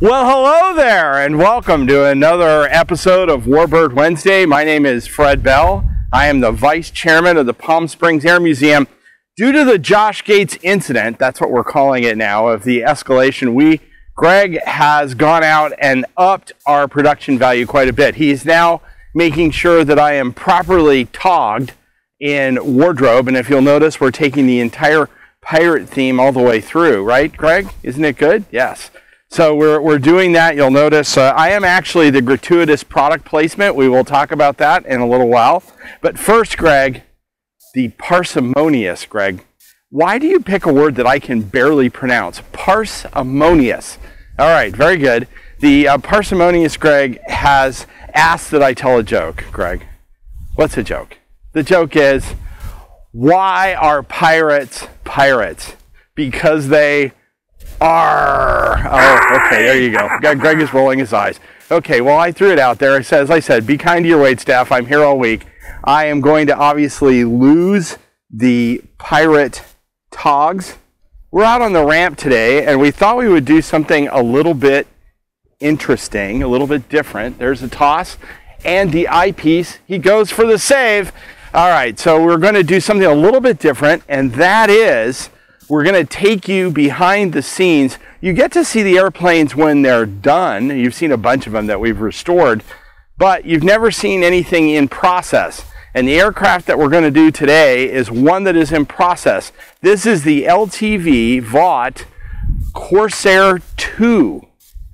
Well, hello there, and welcome to another episode of Warbird Wednesday. My name is Fred Bell. I am the vice chairman of the Palm Springs Air Museum. Due to the Josh Gates incident, that's what we're calling it now, of the escalation, we, Greg, has gone out and upped our production value quite a bit. He's now making sure that I am properly togged in wardrobe, and if you'll notice, we're taking the entire pirate theme all the way through, right, Greg? Isn't it good? Yes. So we're, we're doing that. You'll notice uh, I am actually the gratuitous product placement. We will talk about that in a little while. But first, Greg, the parsimonious, Greg. Why do you pick a word that I can barely pronounce? Parsimonious. All right, very good. The uh, parsimonious Greg has asked that I tell a joke, Greg. What's a joke? The joke is, why are pirates pirates? Because they are. Oh, okay, there you go. Greg is rolling his eyes. Okay, well, I threw it out there. I said, as I said, be kind to your wait staff. I'm here all week. I am going to obviously lose the pirate togs. We're out on the ramp today, and we thought we would do something a little bit interesting, a little bit different. There's a toss and the eyepiece. He goes for the save. All right, so we're going to do something a little bit different, and that is we're going to take you behind the scenes. You get to see the airplanes when they're done. You've seen a bunch of them that we've restored, but you've never seen anything in process. And the aircraft that we're going to do today is one that is in process. This is the LTV Vought Corsair 2,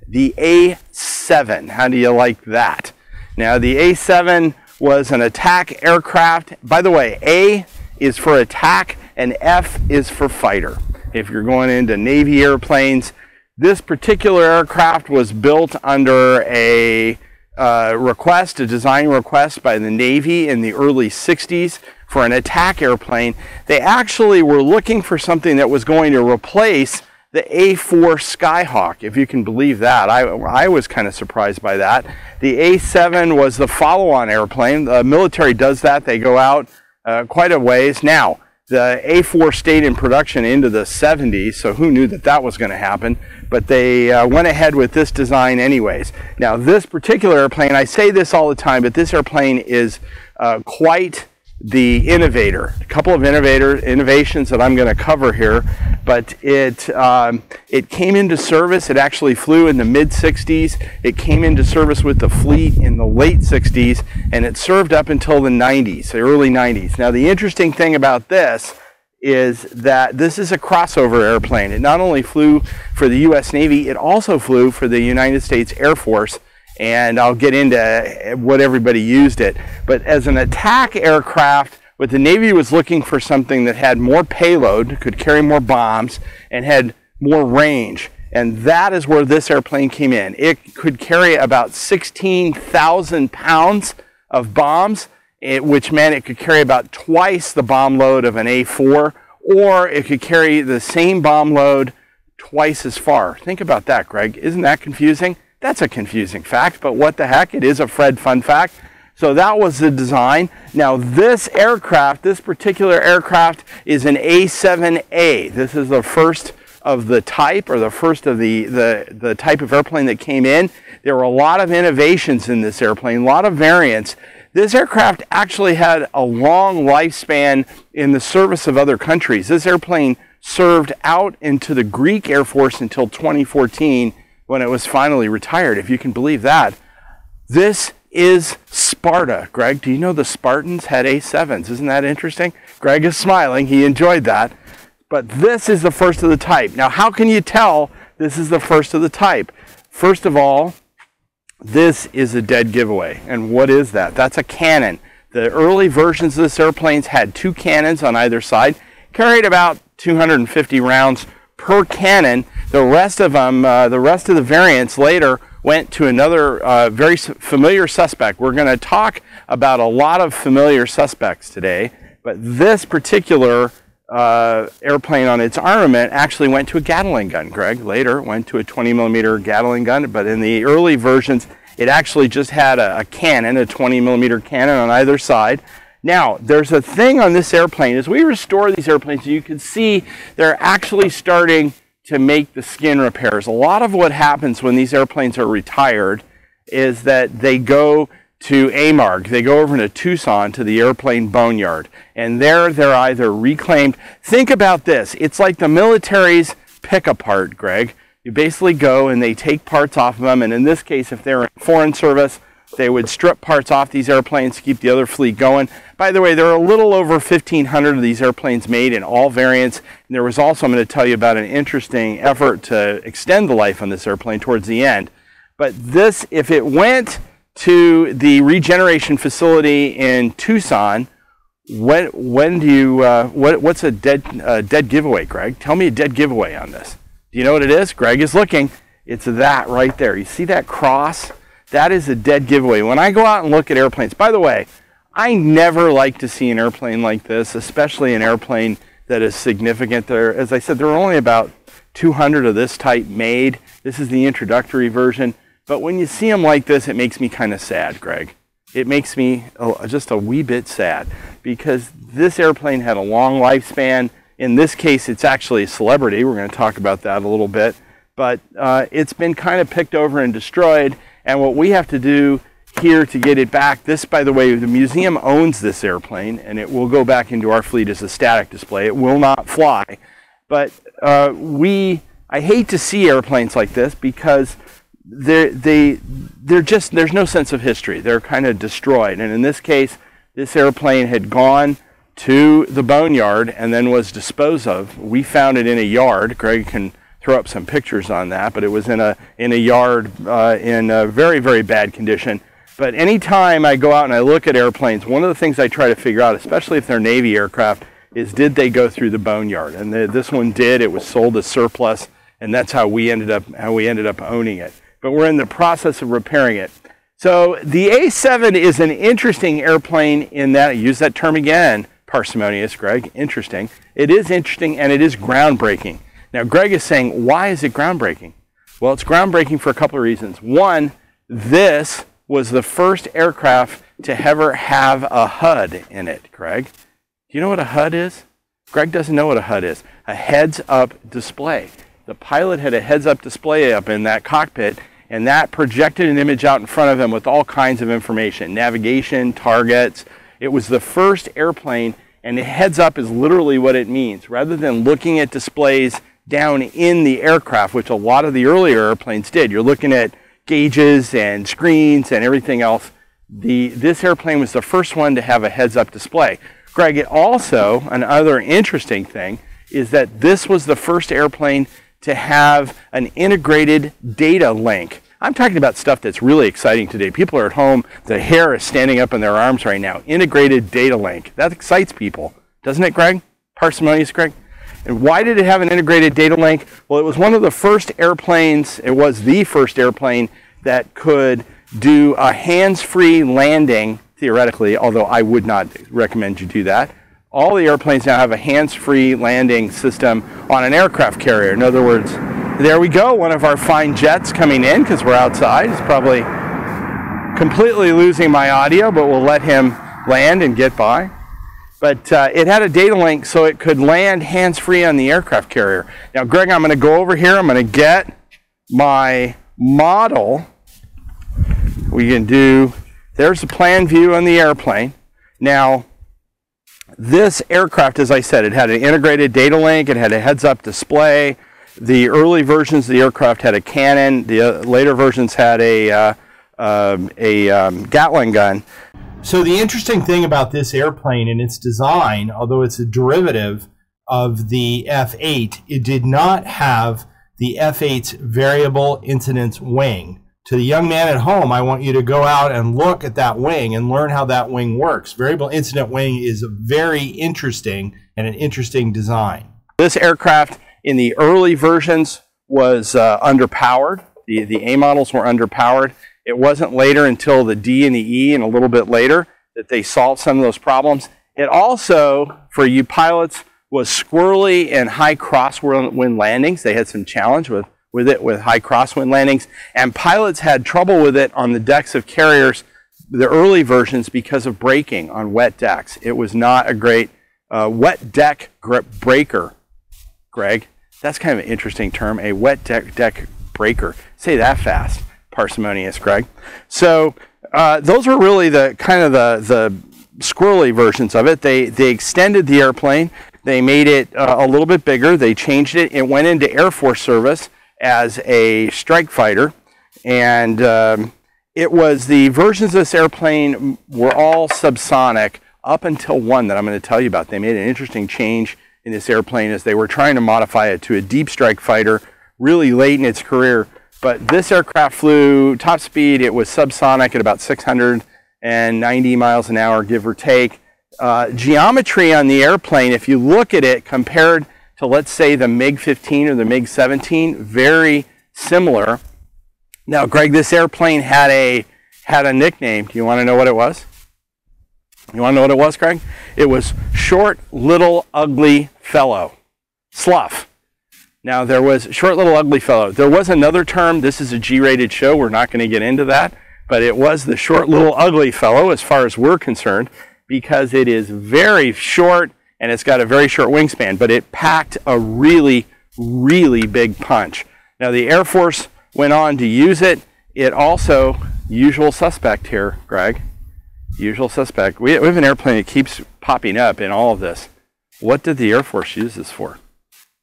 the A7. How do you like that? Now, the A7 was an attack aircraft. By the way, A is for attack and F is for fighter. If you're going into Navy airplanes, this particular aircraft was built under a uh, request, a design request by the Navy in the early 60s for an attack airplane. They actually were looking for something that was going to replace the A4 Skyhawk, if you can believe that. I, I was kind of surprised by that. The A7 was the follow-on airplane. The military does that. They go out uh, quite a ways. Now, the A4 stayed in production into the 70s, so who knew that that was going to happen? But they uh, went ahead with this design anyways. Now, this particular airplane, I say this all the time, but this airplane is uh, quite the innovator. A couple of innovator innovations that I'm going to cover here, but it um, it came into service. It actually flew in the mid 60s. It came into service with the fleet in the late 60s, and it served up until the 90s, the early 90s. Now the interesting thing about this is that this is a crossover airplane. It not only flew for the U.S. Navy, it also flew for the United States Air Force and I'll get into what everybody used it. But as an attack aircraft, what the Navy was looking for something that had more payload, could carry more bombs, and had more range. And that is where this airplane came in. It could carry about 16,000 pounds of bombs, eh, which meant it could carry about twice the bomb load of an A4, or it could carry the same bomb load twice as far. Think about that, Greg. Isn't that confusing? That's a confusing fact, but what the heck? It is a Fred fun fact. So that was the design. Now this aircraft, this particular aircraft is an A7A. This is the first of the type or the first of the, the, the type of airplane that came in. There were a lot of innovations in this airplane, a lot of variants. This aircraft actually had a long lifespan in the service of other countries. This airplane served out into the Greek Air Force until 2014 when it was finally retired, if you can believe that. This is Sparta. Greg, do you know the Spartans had A7s? Isn't that interesting? Greg is smiling. He enjoyed that. But this is the first of the type. Now, how can you tell this is the first of the type? First of all, this is a dead giveaway. And what is that? That's a cannon. The early versions of this airplanes had two cannons on either side, carried about 250 rounds per cannon. The rest of them, uh, the rest of the variants later went to another uh, very familiar suspect. We're going to talk about a lot of familiar suspects today, but this particular uh, airplane on its armament actually went to a Gatling gun. Greg later went to a 20 millimeter Gatling gun, but in the early versions, it actually just had a, a cannon, a 20 millimeter cannon on either side. Now, there's a thing on this airplane. As we restore these airplanes, you can see they're actually starting to make the skin repairs. A lot of what happens when these airplanes are retired is that they go to AMARG. They go over to Tucson to the airplane boneyard. And there they're either reclaimed. Think about this. It's like the military's pick apart, Greg. You basically go and they take parts off of them. And in this case, if they're in foreign service, they would strip parts off these airplanes to keep the other fleet going. By the way, there are a little over 1,500 of these airplanes made in all variants. And there was also, I'm going to tell you about an interesting effort to extend the life on this airplane towards the end. But this, if it went to the regeneration facility in Tucson, when when do you uh, what what's a dead uh, dead giveaway, Greg? Tell me a dead giveaway on this. Do you know what it is? Greg is looking. It's that right there. You see that cross? That is a dead giveaway. When I go out and look at airplanes, by the way, I never like to see an airplane like this, especially an airplane that is significant. There, as I said, there are only about 200 of this type made. This is the introductory version. But when you see them like this, it makes me kind of sad, Greg. It makes me just a wee bit sad because this airplane had a long lifespan. In this case, it's actually a celebrity. We're going to talk about that a little bit. But uh, it's been kind of picked over and destroyed. And what we have to do here to get it back, this, by the way, the museum owns this airplane and it will go back into our fleet as a static display. It will not fly. But uh, we, I hate to see airplanes like this because they're, they, they're just, there's no sense of history. They're kind of destroyed. And in this case, this airplane had gone to the boneyard and then was disposed of. We found it in a yard. Greg can throw up some pictures on that, but it was in a, in a yard uh, in a very, very bad condition. But anytime I go out and I look at airplanes, one of the things I try to figure out, especially if they're Navy aircraft, is did they go through the boneyard? And the, this one did. It was sold as surplus, and that's how we ended up how we ended up owning it but we're in the process of repairing it. So the A7 is an interesting airplane in that, I use that term again, parsimonious, Greg, interesting. It is interesting and it is groundbreaking. Now, Greg is saying, why is it groundbreaking? Well, it's groundbreaking for a couple of reasons. One, this was the first aircraft to ever have a HUD in it, Greg. Do you know what a HUD is? Greg doesn't know what a HUD is. A heads up display. The pilot had a heads up display up in that cockpit and that projected an image out in front of them with all kinds of information, navigation, targets. It was the first airplane, and the heads up is literally what it means. Rather than looking at displays down in the aircraft, which a lot of the earlier airplanes did, you're looking at gauges and screens and everything else. The, this airplane was the first one to have a heads up display. Greg, it also, another interesting thing, is that this was the first airplane to have an integrated data link. I'm talking about stuff that's really exciting today. People are at home, the hair is standing up in their arms right now. Integrated data link. That excites people, doesn't it, Greg? Parsimonious, Greg? And why did it have an integrated data link? Well, it was one of the first airplanes, it was the first airplane that could do a hands-free landing, theoretically, although I would not recommend you do that all the airplanes now have a hands-free landing system on an aircraft carrier. In other words, there we go, one of our fine jets coming in because we're outside. It's probably completely losing my audio, but we'll let him land and get by. But uh, it had a data link so it could land hands-free on the aircraft carrier. Now, Greg, I'm going to go over here. I'm going to get my model. We can do, there's the plan view on the airplane. Now, this aircraft, as I said, it had an integrated data link, it had a heads-up display. The early versions of the aircraft had a cannon. The uh, later versions had a, uh, um, a um, Gatling gun. So the interesting thing about this airplane and its design, although it's a derivative of the F-8, it did not have the F-8's variable incidence wing to the young man at home, I want you to go out and look at that wing and learn how that wing works. Variable incident wing is very interesting and an interesting design. This aircraft in the early versions was uh, underpowered. The, the A models were underpowered. It wasn't later until the D and the E and a little bit later that they solved some of those problems. It also, for you pilots, was squirrely and high crosswind landings. They had some challenge with with it with high crosswind landings. And pilots had trouble with it on the decks of carriers, the early versions, because of braking on wet decks. It was not a great uh, wet deck breaker, Greg. That's kind of an interesting term, a wet deck, deck breaker. Say that fast, parsimonious, Greg. So uh, those were really the kind of the, the squirrely versions of it. They, they extended the airplane. They made it uh, a little bit bigger. They changed it. It went into Air Force service as a strike fighter. And um, it was the versions of this airplane were all subsonic up until one that I'm going to tell you about. They made an interesting change in this airplane as they were trying to modify it to a deep strike fighter really late in its career. But this aircraft flew top speed. It was subsonic at about 690 miles an hour, give or take. Uh, geometry on the airplane, if you look at it compared to, let's say, the MiG-15 or the MiG-17, very similar. Now, Greg, this airplane had a had a nickname. Do you want to know what it was? You want to know what it was, Greg? It was short, little, ugly fellow. SLUF. Now, there was short, little, ugly fellow. There was another term. This is a G rated show. We're not going to get into that. But it was the short, little, ugly fellow as far as we're concerned because it is very short and it's got a very short wingspan. But it packed a really, really big punch. Now, the Air Force went on to use it. It also, usual suspect here, Greg usual suspect. We, we have an airplane that keeps popping up in all of this. What did the Air Force use this for?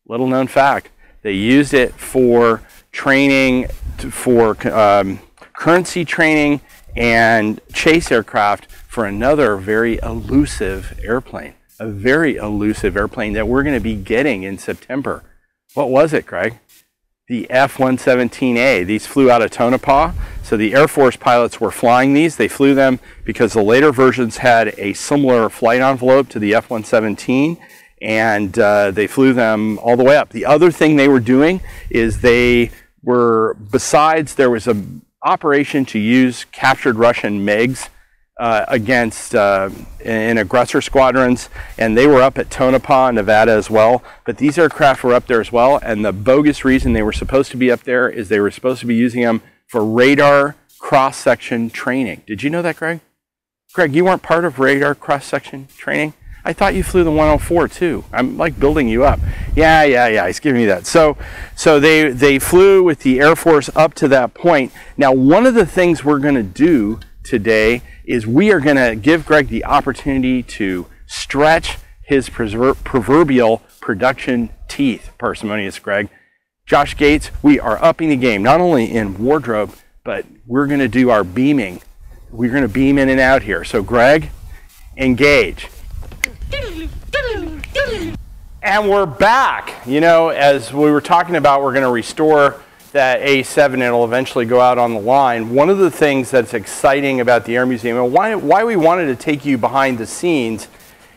Little known fact. They used it for training, for um, currency training and chase aircraft for another very elusive airplane. A very elusive airplane that we're going to be getting in September. What was it, Greg? the F-117A. These flew out of Tonopah. So the Air Force pilots were flying these. They flew them because the later versions had a similar flight envelope to the F-117 and uh, they flew them all the way up. The other thing they were doing is they were, besides there was an operation to use captured Russian MiGs uh, against uh, in aggressor squadrons, and they were up at Tonopah, Nevada as well. But these aircraft were up there as well, and the bogus reason they were supposed to be up there is they were supposed to be using them for radar cross-section training. Did you know that, Greg? Greg, you weren't part of radar cross-section training? I thought you flew the 104 too. I'm like building you up. Yeah, yeah, yeah. He's giving me that. So, so they they flew with the Air Force up to that point. Now, one of the things we're going to do today is we are going to give Greg the opportunity to stretch his proverbial production teeth, parsimonious Greg. Josh Gates, we are upping the game, not only in wardrobe, but we're going to do our beaming. We're going to beam in and out here. So, Greg, engage. And we're back. You know, as we were talking about, we're going to restore that A7 and it'll eventually go out on the line. One of the things that's exciting about the Air Museum and why, why we wanted to take you behind the scenes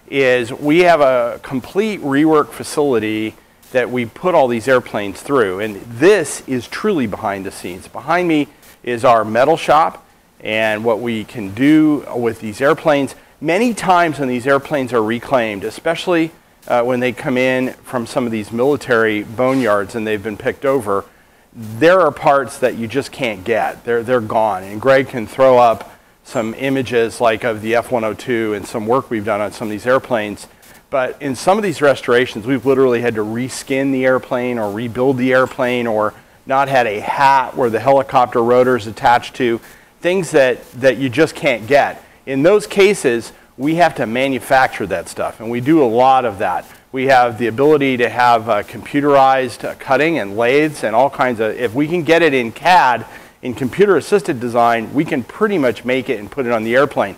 is we have a complete rework facility that we put all these airplanes through. And this is truly behind the scenes. Behind me is our metal shop and what we can do with these airplanes. Many times when these airplanes are reclaimed, especially uh, when they come in from some of these military boneyards and they've been picked over, there are parts that you just can't get. They're, they're gone. And Greg can throw up some images like of the F-102 and some work we've done on some of these airplanes. But in some of these restorations, we've literally had to reskin the airplane or rebuild the airplane or not had a hat where the helicopter rotor is attached to, things that, that you just can't get. In those cases, we have to manufacture that stuff, and we do a lot of that. We have the ability to have uh, computerized uh, cutting and lathes and all kinds of, if we can get it in CAD, in computer assisted design, we can pretty much make it and put it on the airplane.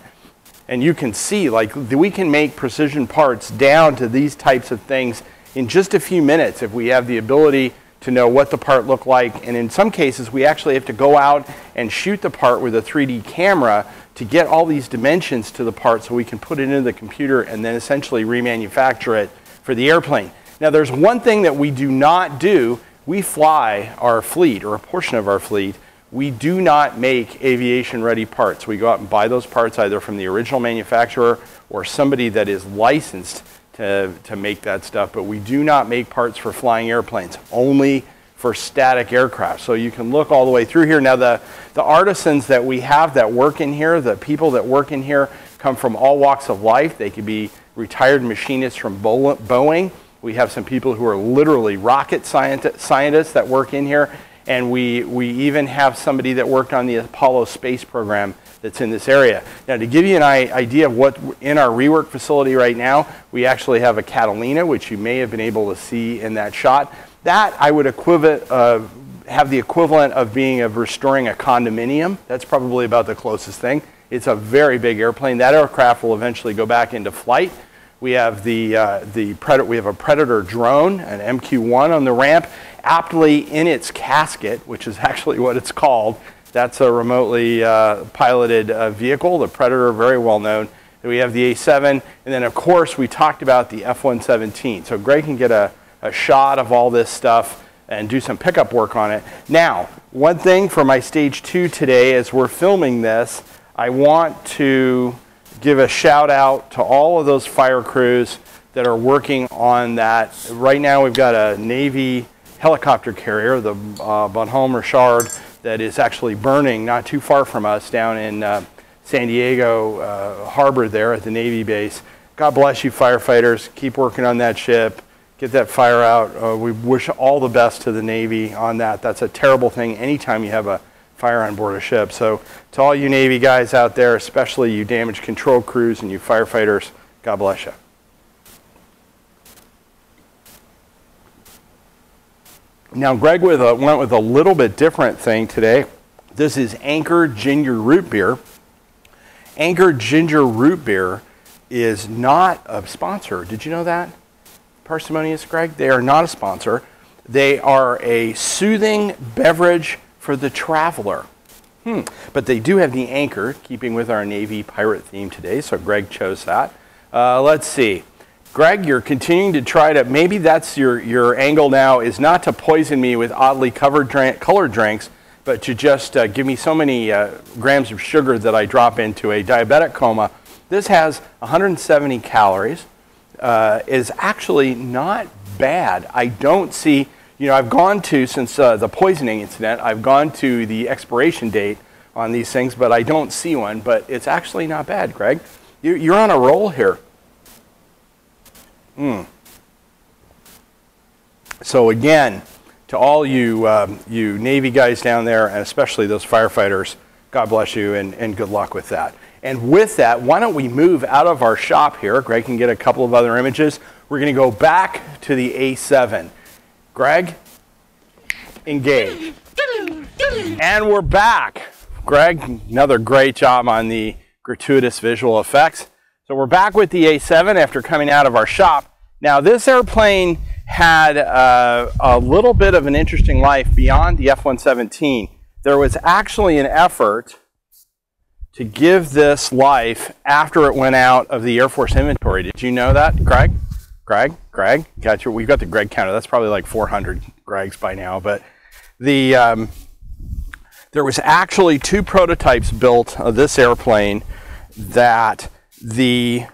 And you can see, like, we can make precision parts down to these types of things in just a few minutes if we have the ability to know what the part looked like. And in some cases, we actually have to go out and shoot the part with a 3D camera to get all these dimensions to the part so we can put it into the computer and then essentially remanufacture it for the airplane. Now, there's one thing that we do not do. We fly our fleet, or a portion of our fleet. We do not make aviation-ready parts. We go out and buy those parts either from the original manufacturer or somebody that is licensed to, to make that stuff. But we do not make parts for flying airplanes, only for static aircraft. So you can look all the way through here. Now, the, the artisans that we have that work in here, the people that work in here, come from all walks of life. They could be retired machinists from Boeing, We have some people who are literally rocket scientists that work in here. And we, we even have somebody that worked on the Apollo space program that's in this area. Now, to give you an idea of what in our rework facility right now, we actually have a Catalina, which you may have been able to see in that shot. That I would equivalent, uh, have the equivalent of being of restoring a condominium. That's probably about the closest thing. It's a very big airplane. That aircraft will eventually go back into flight. We have the, uh, the Predator, we have a Predator drone, an MQ-1 on the ramp, aptly in its casket, which is actually what it's called. That's a remotely uh, piloted uh, vehicle, the Predator, very well known. Then we have the A7, and then of course we talked about the F-117. So Greg can get a, a shot of all this stuff and do some pickup work on it. Now, one thing for my stage two today as we're filming this, I want to give a shout out to all of those fire crews that are working on that. Right now we've got a Navy helicopter carrier, the uh, Bonhomme Richard, that is actually burning not too far from us down in uh, San Diego uh, Harbor there at the Navy base. God bless you firefighters. Keep working on that ship. Get that fire out. Uh, we wish all the best to the Navy on that. That's a terrible thing anytime you have a fire on board a ship. So to all you Navy guys out there, especially you damage control crews and you firefighters, God bless you. Now, Greg with a, went with a little bit different thing today. This is Anchor Ginger Root Beer. Anchor Ginger Root Beer is not a sponsor. Did you know that? Parsimonious Greg? They are not a sponsor. They are a soothing beverage for the traveler. Hmm. But they do have the anchor, keeping with our Navy pirate theme today, so Greg chose that. Uh, let's see. Greg, you're continuing to try to, maybe that's your, your angle now, is not to poison me with oddly covered drink, colored drinks, but to just uh, give me so many uh, grams of sugar that I drop into a diabetic coma. This has 170 calories. Uh, is actually not bad. I don't see, you know, I've gone to, since uh, the poisoning incident, I've gone to the expiration date on these things, but I don't see one. But it's actually not bad, Greg. You're on a roll here. Mm. So again, to all you, um, you Navy guys down there, and especially those firefighters, God bless you and, and good luck with that. And with that, why don't we move out of our shop here? Greg can get a couple of other images. We're going to go back to the A7. Greg, engage. And we're back. Greg, another great job on the gratuitous visual effects. So we're back with the A7 after coming out of our shop. Now this airplane had uh, a little bit of an interesting life beyond the F-117. There was actually an effort to give this life after it went out of the Air Force inventory. Did you know that, Greg? Greg? Greg? Got your, we've got the Greg counter. That's probably like 400 Gregs by now. But the um, there was actually two prototypes built of this airplane that the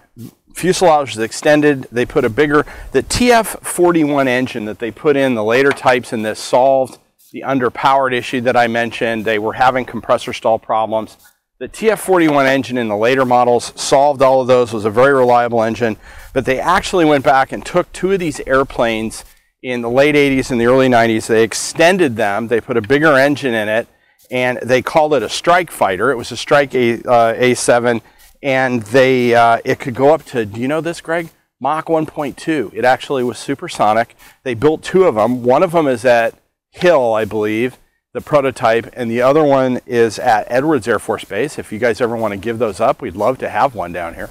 fuselage is extended. They put a bigger, the TF41 engine that they put in the later types in this solved the underpowered issue that I mentioned. They were having compressor stall problems. The TF41 engine in the later models solved all of those, was a very reliable engine, but they actually went back and took two of these airplanes in the late 80s and the early 90s. They extended them, they put a bigger engine in it, and they called it a strike fighter. It was a strike a, uh, A7 and they uh, it could go up to do you know this greg? Mach 1.2 it actually was supersonic. They built two of them one of them is at hill i believe the prototype and the other one is at edwards air force base. If you guys ever want to give those up we'd love to have one down here.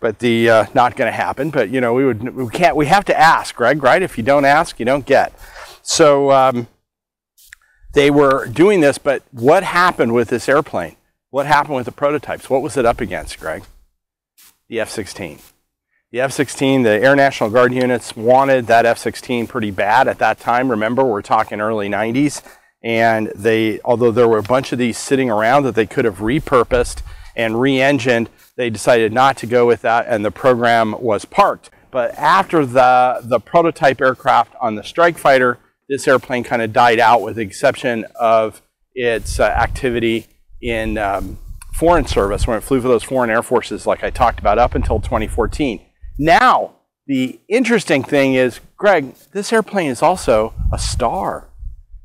But the uh, not going to happen but you know we would we can't we have to ask greg right? If you don't ask you don't get. So um, they were doing this but what happened with this airplane what happened with the prototypes? What was it up against, Greg? The F-16. The F-16, the Air National Guard units wanted that F-16 pretty bad at that time. Remember, we're talking early 90s. And they, although there were a bunch of these sitting around that they could have repurposed and re-engined, they decided not to go with that and the program was parked. But after the, the prototype aircraft on the strike fighter, this airplane kind of died out with the exception of its uh, activity in um, foreign service when it flew for those foreign air forces like I talked about up until 2014. Now, the interesting thing is Greg, this airplane is also a star.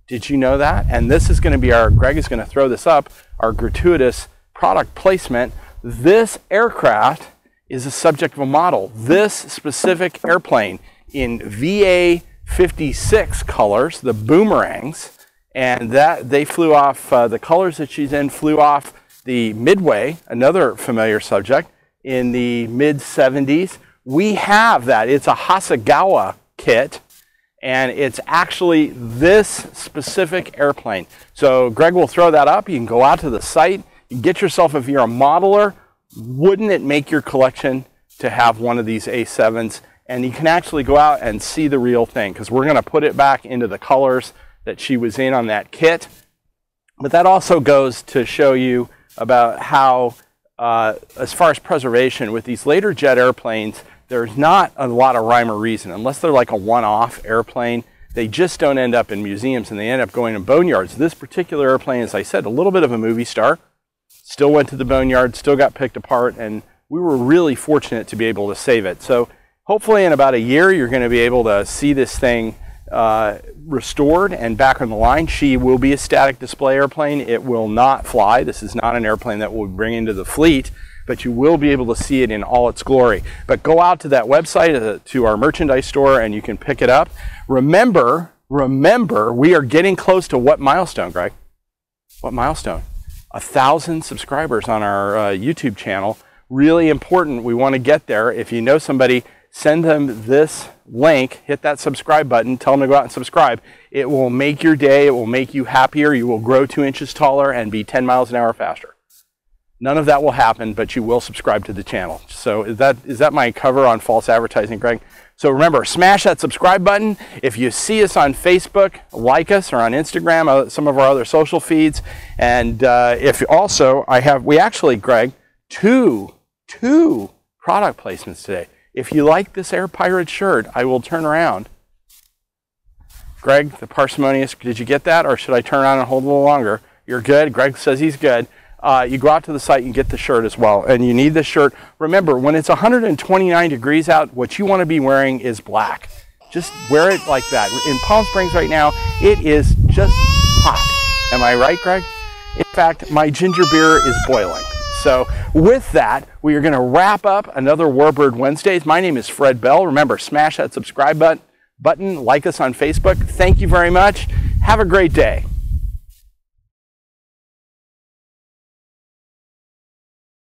Did you know that? And this is going to be our, Greg is going to throw this up, our gratuitous product placement. This aircraft is the subject of a model. This specific airplane in VA 56 colors, the boomerangs, and that they flew off, uh, the colors that she's in flew off the Midway, another familiar subject, in the mid 70s. We have that. It's a Hasegawa kit, and it's actually this specific airplane. So Greg will throw that up. You can go out to the site, you get yourself, if you're a modeler, wouldn't it make your collection to have one of these A7s? And you can actually go out and see the real thing because we're going to put it back into the colors that she was in on that kit. But that also goes to show you about how, uh, as far as preservation, with these later jet airplanes, there's not a lot of rhyme or reason. Unless they're like a one-off airplane, they just don't end up in museums and they end up going in boneyards. This particular airplane, as I said, a little bit of a movie star, still went to the boneyard, still got picked apart, and we were really fortunate to be able to save it. So hopefully in about a year, you're going to be able to see this thing uh, restored and back on the line. She will be a static display airplane. It will not fly. This is not an airplane that we'll bring into the fleet, but you will be able to see it in all its glory. But go out to that website, uh, to our merchandise store, and you can pick it up. Remember, remember, we are getting close to what milestone, Greg? What milestone? A thousand subscribers on our uh, YouTube channel. Really important. We want to get there. If you know somebody send them this link, hit that subscribe button, tell them to go out and subscribe. It will make your day, it will make you happier, you will grow two inches taller and be 10 miles an hour faster. None of that will happen, but you will subscribe to the channel. So is that, is that my cover on false advertising, Greg? So remember, smash that subscribe button. If you see us on Facebook, like us, or on Instagram, uh, some of our other social feeds. And uh, if also, I have, we actually, Greg, two, two product placements today. If you like this Air Pirate shirt, I will turn around. Greg, the parsimonious, did you get that? Or should I turn around and hold a little longer? You're good. Greg says he's good. Uh, you go out to the site and get the shirt as well. And you need this shirt. Remember, when it's 129 degrees out, what you want to be wearing is black. Just wear it like that. In Palm Springs right now, it is just hot. Am I right, Greg? In fact, my ginger beer is boiling. So with that, we are going to wrap up another Warbird Wednesdays. My name is Fred Bell. Remember, smash that subscribe button, button, like us on Facebook. Thank you very much. Have a great day.